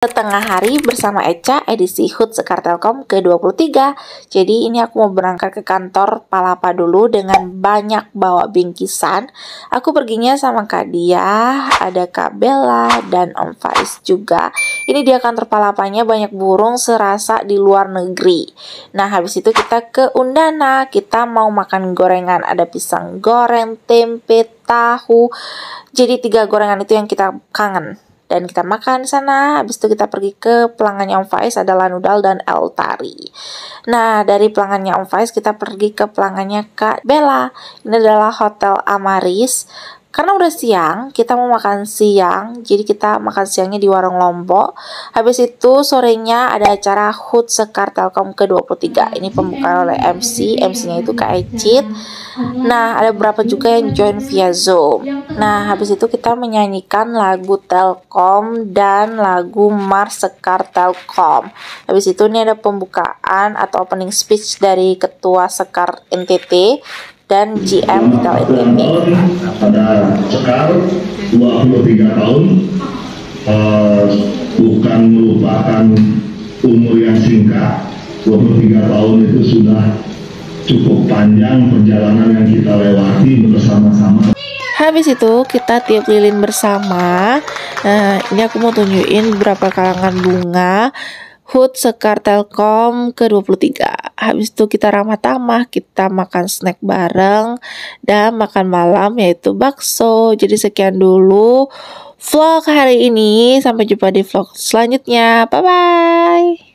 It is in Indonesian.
Setengah hari bersama Eca edisi HUT Sekar Telkom ke-23 Jadi ini aku mau berangkat ke kantor Palapa dulu dengan banyak bawa bingkisan. Aku perginya sama Kak Dia, ada Kak Bella, dan Om Faiz juga. Ini dia kantor Palapanya banyak burung serasa di luar negeri. Nah habis itu kita ke Undana. Kita mau makan gorengan, ada pisang goreng, tempe, tahu. Jadi tiga gorengan itu yang kita kangen dan kita makan sana. Habis itu kita pergi ke pelanggannya Om Faiz adalah Nudal dan El Tari. Nah, dari pelanggannya Om Faiz kita pergi ke pelanggannya Kak Bella. Ini adalah Hotel Amaris karena udah siang, kita mau makan siang, jadi kita makan siangnya di warung Lombok. Habis itu sorenya ada acara HUT Sekar Telkom ke-23. Ini pembukaan oleh MC, MC-nya itu Kak Ecit. Nah, ada beberapa juga yang join via Zoom. Nah, habis itu kita menyanyikan lagu Telkom dan lagu Mars Sekar Telkom. Habis itu ini ada pembukaan atau opening speech dari Ketua Sekar NTT dan GM Retail NTT. Pada Sekar 23 tahun uh, bukan merupakan umur yang singkat 23 tahun itu sudah cukup panjang perjalanan yang kita lewati bersama-sama Habis itu kita tiup lilin bersama. Nah, ini aku mau tunjukin beberapa kalangan bunga HUT Sekar Telkom ke-23. Habis itu kita ramah tamah, kita makan snack bareng dan makan malam yaitu bakso. Jadi sekian dulu vlog hari ini. Sampai jumpa di vlog selanjutnya. Bye bye.